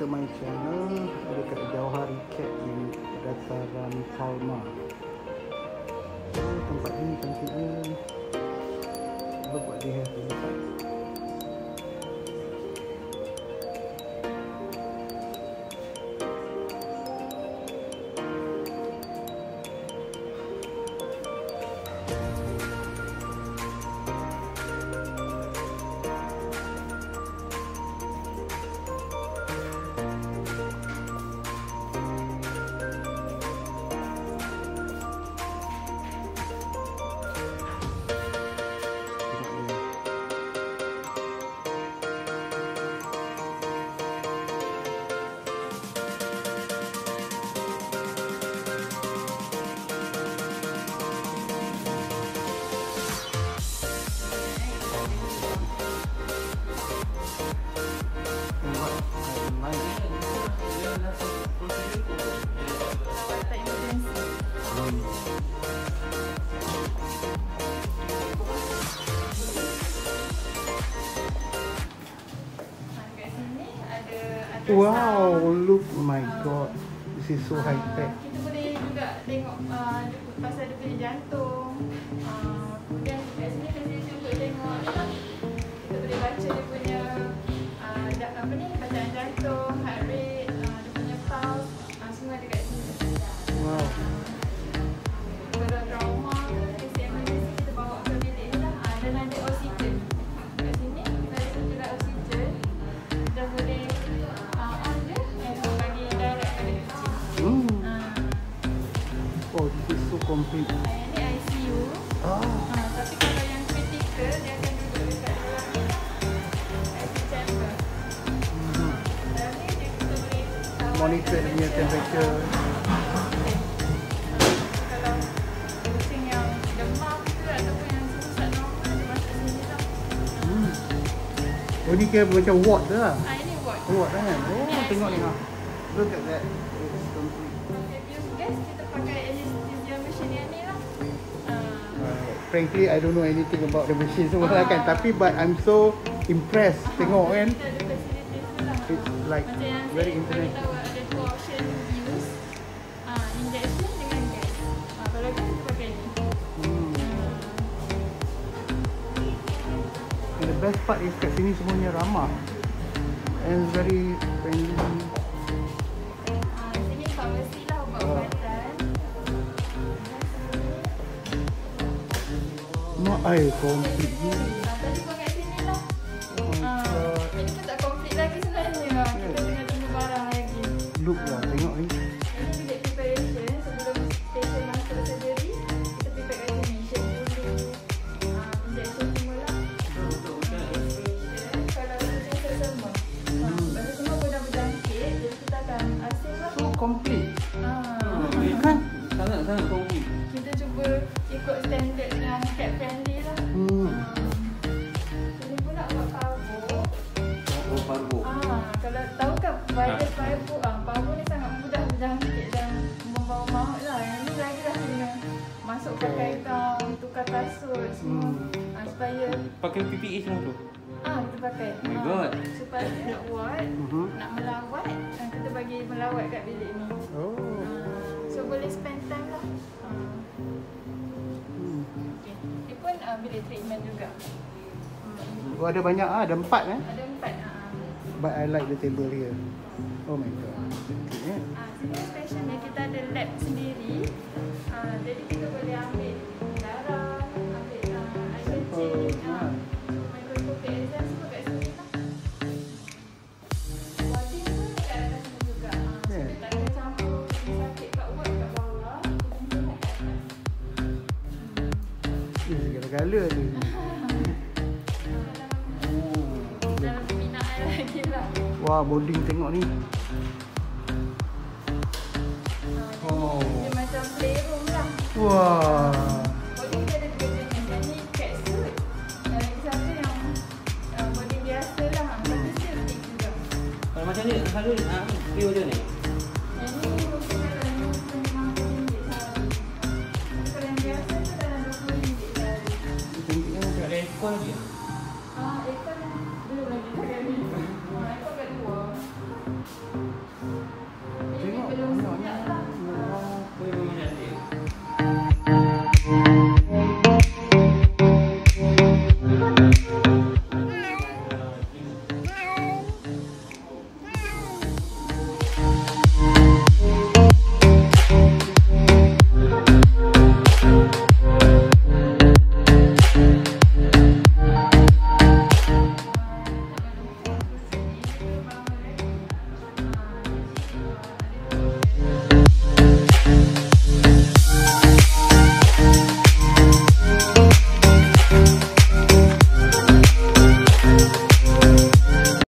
kita main channel ada kat Jawahar Cat di dataran Palma. Tempat ini cantiknya sebab dia? have Wow, look my god. This is so high tech. Kita boleh juga tengok uh, pasal dia punya jantung. Uh, Oh, this is so complete. Yang ni ICU. Ah. Ha, tapi kalau yang critical dia akan duduk dekat dalam ni lah. ICU chamber. Hmm. Dalam ni dia kita boleh Monitor dia punya temperature. Lah. Oh, ni kira macam ward tu lah. Ah ini ward. Ward kan? Oh, tengok ni ha. Look at that. Frankly, I don't know anything about the machine semua lah kan. Tapi but I'm so impressed tengok kan. Lah. It's like very international. use. Ah. Ah. Hmm. Best part is kat sini semuanya ramah. And very Ai complete ni. Ah, tadi pun kat sini lah. Oh my Ah, god. ini pun tak complete lagi sebenarnya. Kita tengah tunggu barang lagi. Look lah, tengok ni. Ini bilik preparation sebelum patient masuk surgery. Kita prepare kat sini. Scheduling, ah, injection semua lah. Extraction, Kalau surgery semua. Ah, Lepas tu semua mudah berjangkit. Jadi kita akan asing lah. So complete. Ah. Kan? Sangat-sangat konkret. Kita cuba ikut standard yang cat friendly kan virus parvo, ah, parvo ni sangat mudah berjangkit dan membawa maut lah. Yang ni lagi dah kena masuk pakai gown, tukar kasut semua. Hmm. Ah, supaya Pakai PPE semua tu. ah kita pakai. Oh my Ah, God. Supaya nak buat, Mhm. nak melawat, ah, kita bagi melawat kat bilik ni. Oh. Ah, so boleh spend time lah. Ah. Hmm. Okay. Ini pun uh, bilik treatment juga. Hmm. Oh, ada banyak ah, ada empat eh. Ada empat. Uh, But I like the table here. Oh my god. Eh. uh, sini special ni kita ada lab sendiri. Uh, jadi kita boleh ambil darah, ambil uh, air Sampel, kencing, ha. uh, microscopic exam semua kat sini lah. Warding pun kat atas sini juga. Uh, so Yeah. dia tak ada campur yang sakit kat ward kat bawah, kita semua kat atas. Ini segala-gala ni. Wah, boarding tengok ni. Oh. Dia macam playroom lah. Wah. Boarding dia ada dua jenis. Yang ni cat suit. Yang lagi satu yang uh, boarding biasa lah. Tapi still big juga. Kalau macam ni, selalu ah, view dia ni. Yang ni mungkin dalam RM25 sehari. Tapi kalau yang biasa tu dalam RM20 sehari. Cantik eh. Tak ada aircon je. Thank you.